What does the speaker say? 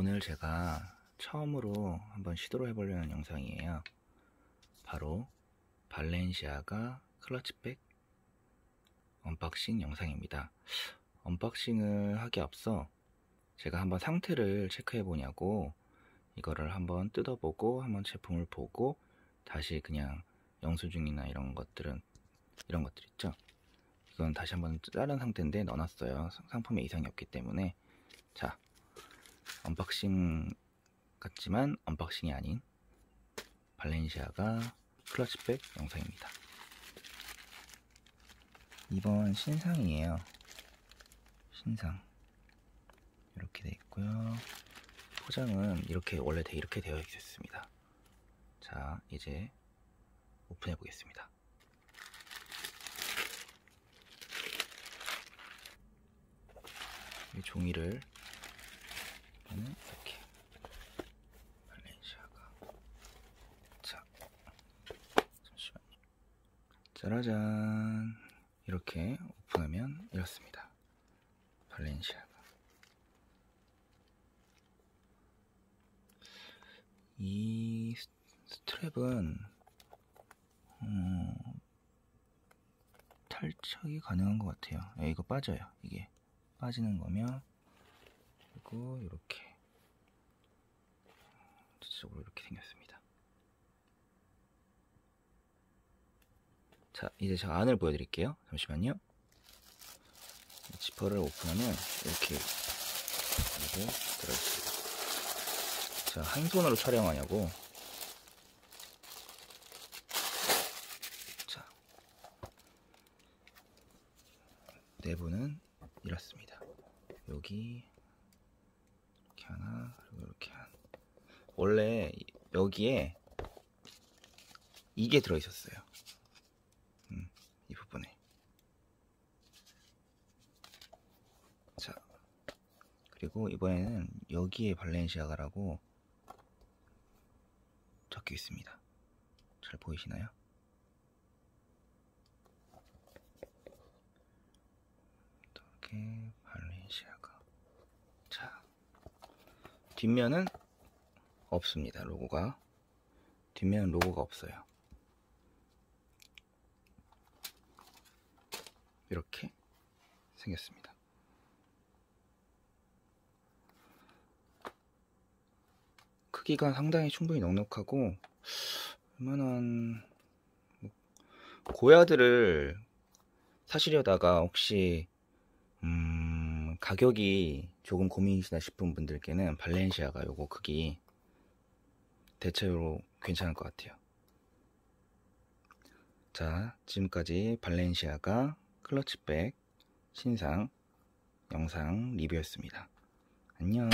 오늘 제가 처음으로 한번 시도를 해보려는 영상이에요. 바로 발렌시아가 클러치백 unboxing 영상입니다. unboxing을 하기 앞서 제가 한번 상태를 체크해 보느라고 이거를 한번 뜯어보고 한번 제품을 보고 다시 그냥 영수증이나 이런 것들은 이런 것들 있죠. 이건 다시 한번 자른 상태인데 넣어놨어요. 상품에 이상이 없기 때문에 자 unboxing 같지만 unboxing이 아닌 발렌시아가 클러치백 영상입니다. 이번 신상이에요. 신상 이렇게 돼 있고요. 포장은 이렇게 원래 이렇게 되어 있었습니다. 자 이제 오픈해 보겠습니다. 이 종이를 이렇게. 발렌시아가. 자 잠시만요. 짜라잔. 이렇게 오픈하면 이렇습니다. 발렌시아가. 이 스트랩은 어, 탈착이 가능한 것 같아요. 야, 이거 빠져요 이게. 빠지는 거면. 그리고 이렇게 전체적으로 이렇게 생겼습니다. 자 이제 제가 안을 보여드릴게요. 잠시만요. 지퍼를 오픈하면 이렇게 이게 들어있습니다. 자 한 손으로 촬영하냐고 자 내부는 이렇습니다. 여기 이렇게 하나 그리고 이렇게 하나 원래 여기에 이게 들어 있었어요. 음, 이 부분에 자 그리고 이번에는 여기에 발렌시아가라고 적혀 있습니다. 잘 보이시나요? 이렇게 발렌시아가 자 뒷면은 없습니다 로고가. 뒷면은 로고가 없어요. 이렇게 생겼습니다. 크기가 상당히 충분히 넉넉하고 웬만한 뭐 고야들을 사시려다가 혹시 음, 가격이 조금 고민이시다 싶은 분들께는 발렌시아가 요거 크기 대체로 괜찮을 것 같아요. 자, 지금까지 발렌시아가 클러치백 신상 영상 리뷰였습니다. 안녕.